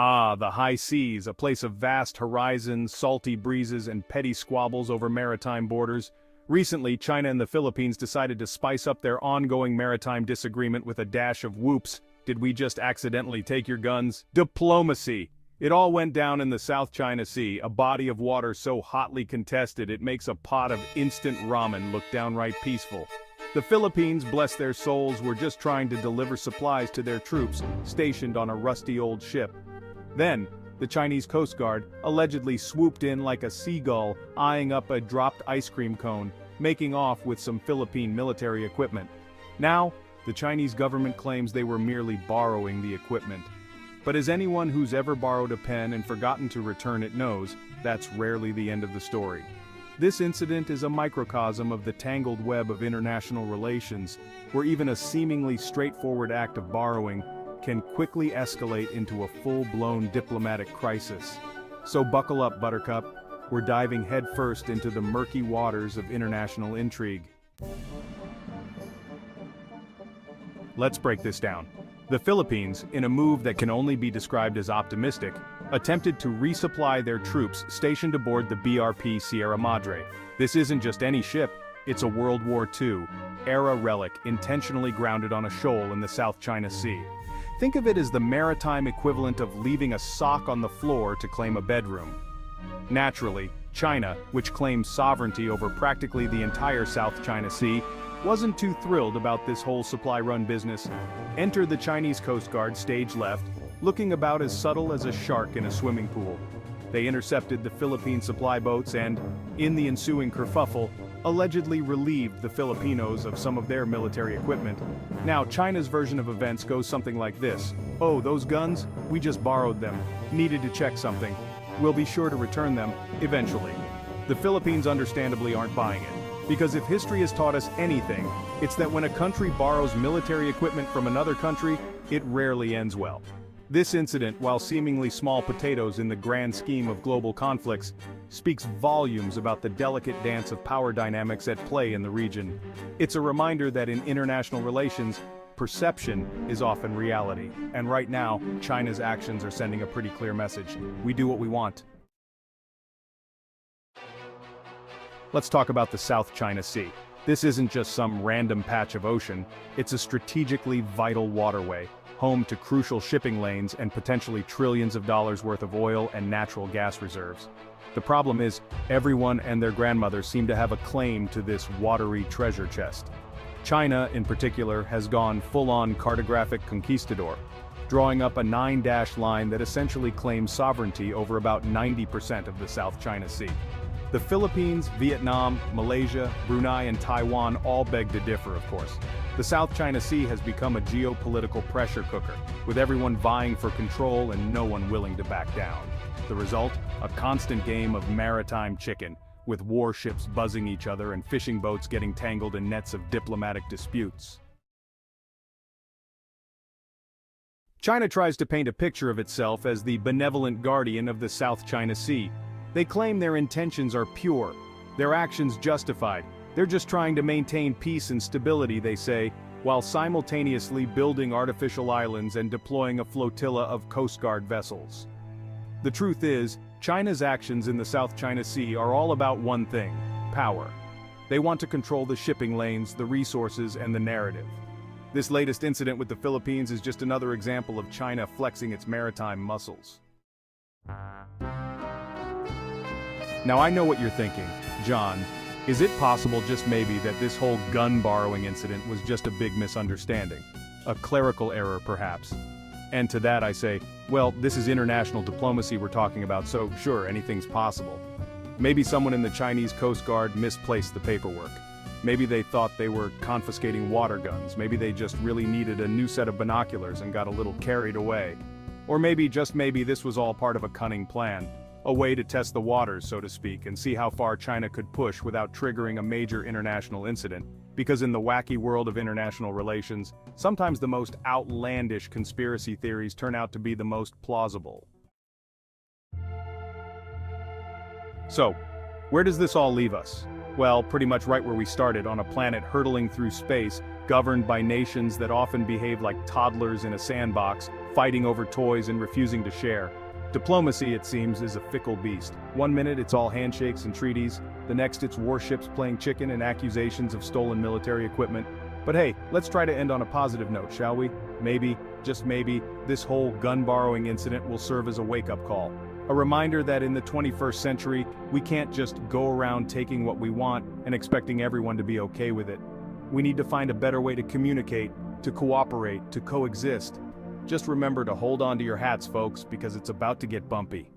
Ah, the high seas, a place of vast horizons, salty breezes, and petty squabbles over maritime borders. Recently, China and the Philippines decided to spice up their ongoing maritime disagreement with a dash of whoops. Did we just accidentally take your guns? Diplomacy! It all went down in the South China Sea, a body of water so hotly contested it makes a pot of instant ramen look downright peaceful. The Philippines, bless their souls, were just trying to deliver supplies to their troops, stationed on a rusty old ship. Then, the Chinese Coast Guard allegedly swooped in like a seagull, eyeing up a dropped ice cream cone, making off with some Philippine military equipment. Now, the Chinese government claims they were merely borrowing the equipment. But as anyone who's ever borrowed a pen and forgotten to return it knows, that's rarely the end of the story. This incident is a microcosm of the tangled web of international relations, where even a seemingly straightforward act of borrowing can quickly escalate into a full-blown diplomatic crisis. So buckle up, Buttercup. We're diving headfirst into the murky waters of international intrigue. Let's break this down. The Philippines, in a move that can only be described as optimistic, attempted to resupply their troops stationed aboard the BRP Sierra Madre. This isn't just any ship, it's a World War II era relic intentionally grounded on a shoal in the South China Sea. Think of it as the maritime equivalent of leaving a sock on the floor to claim a bedroom. Naturally, China, which claims sovereignty over practically the entire South China Sea, wasn't too thrilled about this whole supply run business. Enter the Chinese Coast Guard stage left, looking about as subtle as a shark in a swimming pool. They intercepted the Philippine supply boats and, in the ensuing kerfuffle, allegedly relieved the Filipinos of some of their military equipment. Now China's version of events goes something like this. Oh, those guns? We just borrowed them. Needed to check something. We'll be sure to return them, eventually. The Philippines understandably aren't buying it. Because if history has taught us anything, it's that when a country borrows military equipment from another country, it rarely ends well. This incident, while seemingly small potatoes in the grand scheme of global conflicts, speaks volumes about the delicate dance of power dynamics at play in the region. It's a reminder that in international relations, perception is often reality. And right now, China's actions are sending a pretty clear message. We do what we want. Let's talk about the South China Sea. This isn't just some random patch of ocean, it's a strategically vital waterway, home to crucial shipping lanes and potentially trillions of dollars worth of oil and natural gas reserves. The problem is, everyone and their grandmother seem to have a claim to this watery treasure chest. China, in particular, has gone full-on cartographic conquistador, drawing up a nine-dash line that essentially claims sovereignty over about 90% of the South China Sea. The Philippines, Vietnam, Malaysia, Brunei and Taiwan all beg to differ of course. The South China Sea has become a geopolitical pressure cooker, with everyone vying for control and no one willing to back down. The result? A constant game of maritime chicken, with warships buzzing each other and fishing boats getting tangled in nets of diplomatic disputes. China tries to paint a picture of itself as the benevolent guardian of the South China Sea, they claim their intentions are pure, their actions justified, they're just trying to maintain peace and stability they say, while simultaneously building artificial islands and deploying a flotilla of Coast Guard vessels. The truth is, China's actions in the South China Sea are all about one thing, power. They want to control the shipping lanes, the resources, and the narrative. This latest incident with the Philippines is just another example of China flexing its maritime muscles. Now I know what you're thinking, John. Is it possible just maybe that this whole gun borrowing incident was just a big misunderstanding? A clerical error perhaps? And to that I say, well, this is international diplomacy we're talking about so sure, anything's possible. Maybe someone in the Chinese Coast Guard misplaced the paperwork. Maybe they thought they were confiscating water guns, maybe they just really needed a new set of binoculars and got a little carried away. Or maybe, just maybe, this was all part of a cunning plan, a way to test the waters, so to speak, and see how far China could push without triggering a major international incident, because in the wacky world of international relations, sometimes the most outlandish conspiracy theories turn out to be the most plausible. So, where does this all leave us? Well, pretty much right where we started, on a planet hurtling through space, governed by nations that often behave like toddlers in a sandbox, fighting over toys and refusing to share. Diplomacy, it seems, is a fickle beast. One minute it's all handshakes and treaties, the next it's warships playing chicken and accusations of stolen military equipment. But hey, let's try to end on a positive note, shall we? Maybe, just maybe, this whole gun borrowing incident will serve as a wake-up call. A reminder that in the 21st century, we can't just go around taking what we want and expecting everyone to be okay with it. We need to find a better way to communicate, to cooperate, to coexist. Just remember to hold on to your hats, folks, because it's about to get bumpy.